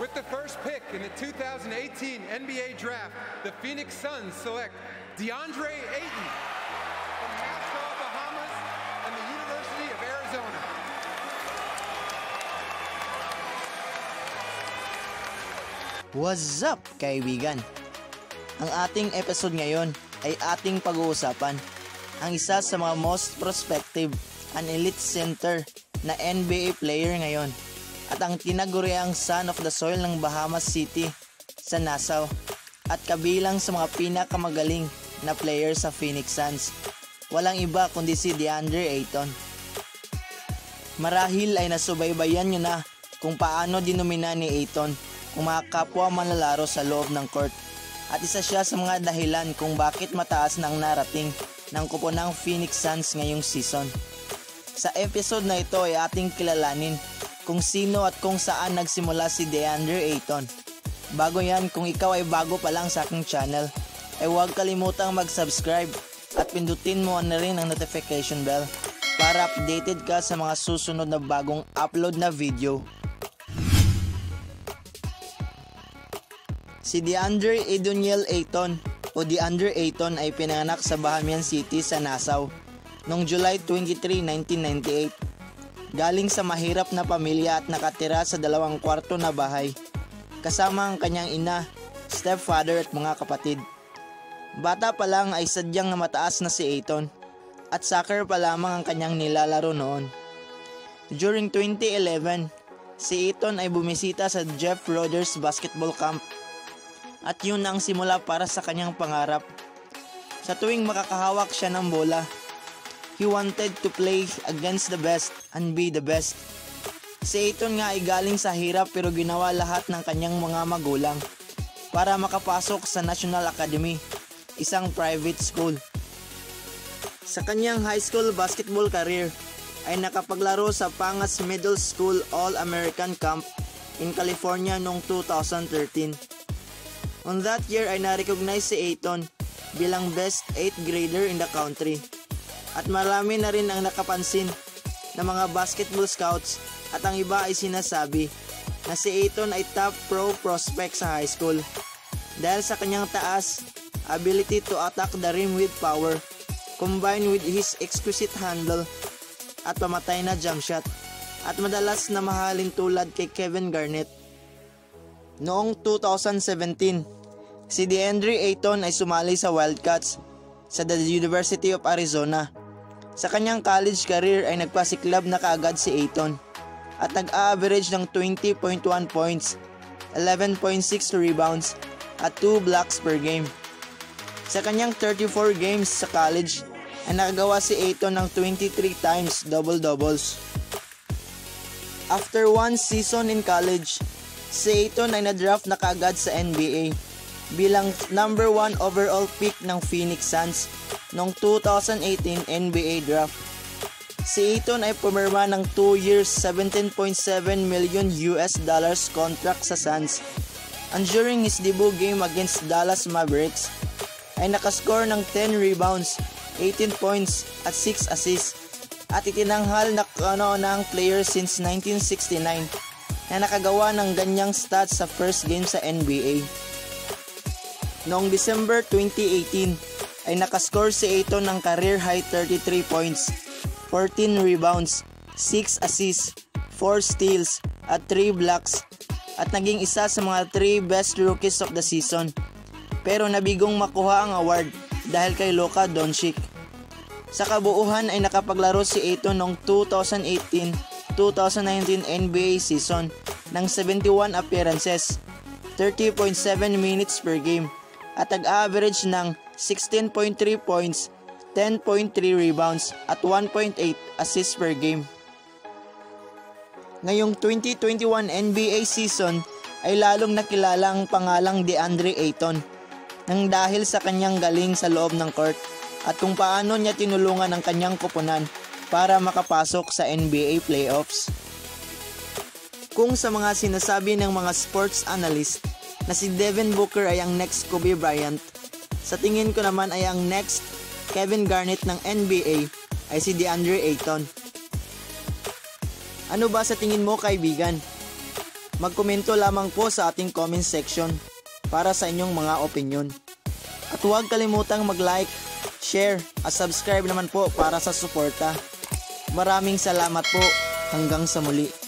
With the first pick in the 2018 NBA Draft, the Phoenix Suns select DeAndre Ayton from Nassau, Bahamas, and the University of Arizona. What's up, kaibigan? Ang ating episode ngayon ay ating pag-uusapan ang isa sa mga most prospective and elite center na NBA player ngayon at ang tinaguriang son of the soil ng Bahamas City sa Nassau at kabilang sa mga pinakamagaling na player sa Phoenix Suns. Walang iba kundi si DeAndre Ayton. Marahil ay nasubaybayan nyo na kung paano dinumina ni Ayton kung mga kapwa manlalaro sa loob ng court at isa siya sa mga dahilan kung bakit mataas na ang narating ng kuponang Phoenix Suns ngayong season. Sa episode na ito ay ating kilalanin kung sino at kung saan nagsimula si DeAndre Ayton. Bago yan, kung ikaw ay bago pa lang sa aking channel, ay huwag kalimutang mag-subscribe at pindutin mo na rin ang notification bell para updated ka sa mga susunod na bagong upload na video. Si DeAndre Edoniel Ayton o DeAndre Ayton ay pinanganak sa Bahamian City sa Nassau noong July 23, 1998. Galing sa mahirap na pamilya at nakatira sa dalawang kwarto na bahay kasama ang kanyang ina, stepfather at mga kapatid. Bata pa lang ay sadyang mataas na si Ayton at soccer pa lamang ang kanyang nilalaro noon. During 2011, si Ayton ay bumisita sa Jeff Rogers Basketball Camp at yun ang simula para sa kanyang pangarap. Sa tuwing makakahawak siya ng bola, he wanted to play against the best and be the best. Si Ayton nga ay galing sa hirap pero ginawa lahat ng kanyang mga magulang para makapasok sa National Academy, isang private school. Sa kanyang high school basketball career, ay nakapaglaro sa Pangas Middle School All-American Camp in California noong 2013. On that year ay na-recognize si Ayton bilang best 8th grader in the country. At marami na rin ang nakapansin ng mga basketball scouts at ang iba ay sinasabi na si Ayton ay top pro prospect sa high school dahil sa kanyang taas, ability to attack the rim with power, combined with his exquisite handle at pamatay na jump shot at madalas na mahalin tulad kay Kevin Garnett. Noong 2017, si DeAndre Ayton ay sumali sa Wildcats sa the University of Arizona. Sa kanyang college career ay nagpasiklab na kaagad si Ayton at nag-average ng 20.1 points, 11.6 rebounds at 2 blocks per game. Sa kanyang 34 games sa college ay nakagawa si Ayton ng 23 times double-doubles. After one season in college, si Ayton ay na-draft na kaagad sa NBA bilang number 1 overall pick ng Phoenix Suns noong 2018 NBA draft. Si Ayton ay pumirma ng 2 years 17.7 million US dollars contract sa Suns. And during his debut game against Dallas Mavericks, ay nakascore ng 10 rebounds, 18 points at 6 assists at itinanghal na kauna-unahang player since 1969 na nakagawa ng ganyang stats sa first game sa NBA. Noong December 2018 ay nakascore si Ayton ng career high 33 points, 14 rebounds, 6 assists, 4 steals at 3 blocks at naging isa sa mga 3 best rookies of the season. Pero nabigong makuha ang award dahil kay Luka Doncic. Sa kabuuhan ay nakapaglaro si Ayton noong 2018-2019 NBA season ng 71 appearances, 30.7 minutes per game at nag-average ng 16.3 points, 10.3 rebounds at 1.8 assists per game. Ngayong 2021 NBA season ay lalong nakilala ang pangalang DeAndre Ayton nang dahil sa kanyang galing sa loob ng court at kung paano niya tinulungan ang kanyang kupunan para makapasok sa NBA playoffs. Kung sa mga sinasabi ng mga sports analyst na si Devin Booker ay ang next Kobe Bryant, sa tingin ko naman ay ang next Kevin Garnett ng NBA ay si DeAndre Ayton. Ano ba sa tingin mo kaibigan? Magkomento lamang po sa ating comment section para sa inyong mga opinion. At huwag kalimutang mag-like, share at subscribe naman po para sa suporta. Maraming salamat po. Hanggang sa muli.